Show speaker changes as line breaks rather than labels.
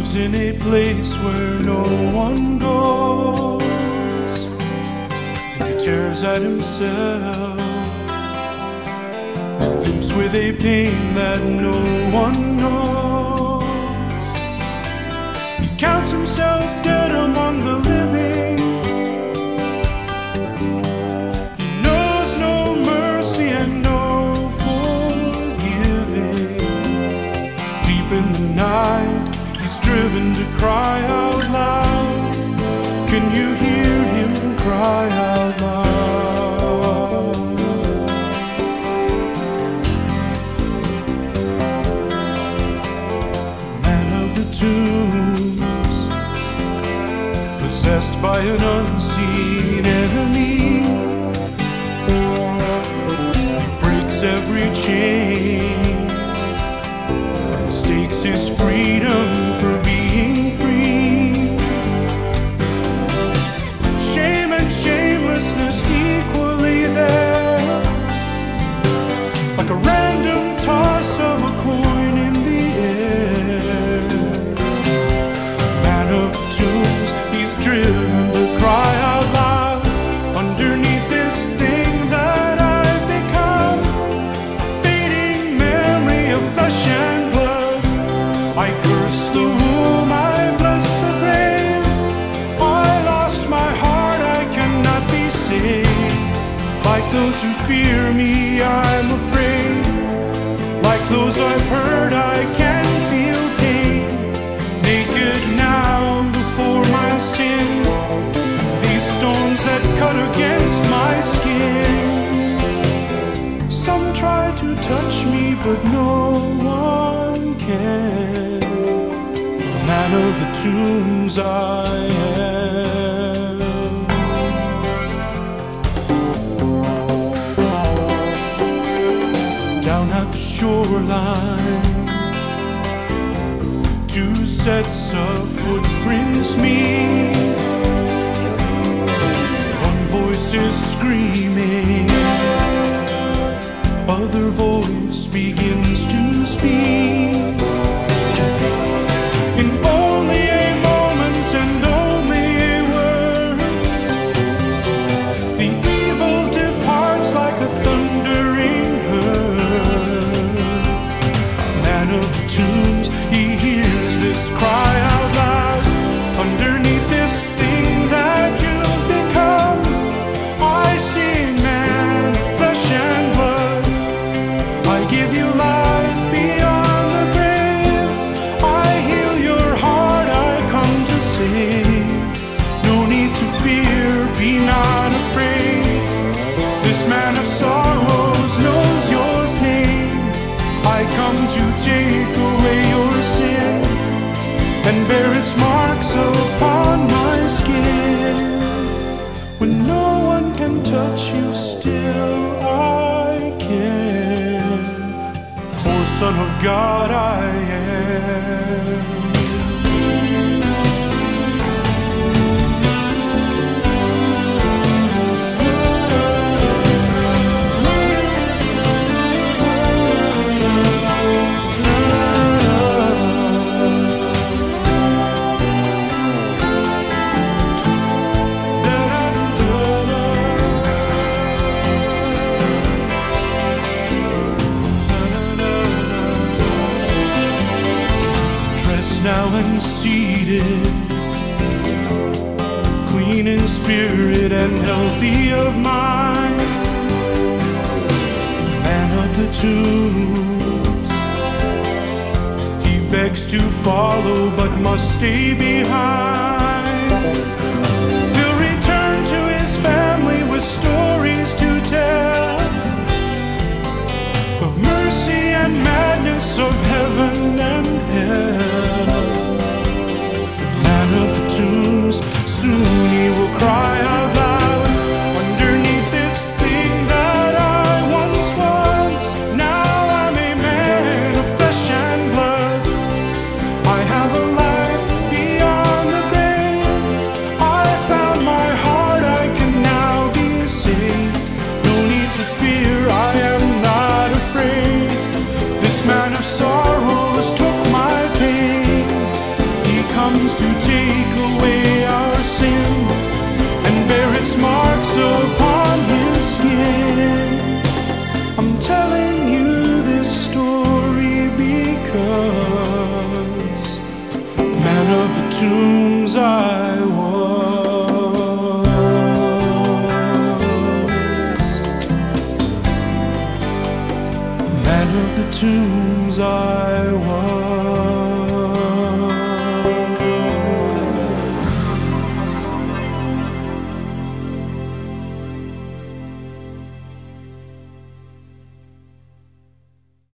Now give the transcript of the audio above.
in a place where no one goes. And he tears at himself. Lives with a pain that no one knows. He counts himself dead tombs, possessed by an unseen enemy, those who fear me, I'm afraid. Like those I've heard, I can feel pain. Naked now before my sin. These stones that cut against my skin. Some try to touch me, but no one can. Man of the tombs, I am. Down at the shoreline, two sets of footprints meet. One voice is screaming other voice begins to speak. Give you life Son of God I am. Seated, clean in spirit and healthy of mind. Man of the tombs, he begs to follow but must stay behind. He'll return to his family with stories to tell of mercy and madness of heaven sorrows took my pain. He comes to take away our sin and bear its marks upon his skin. I'm telling you this story because man of the tombs I was. Man of the tombs. I was.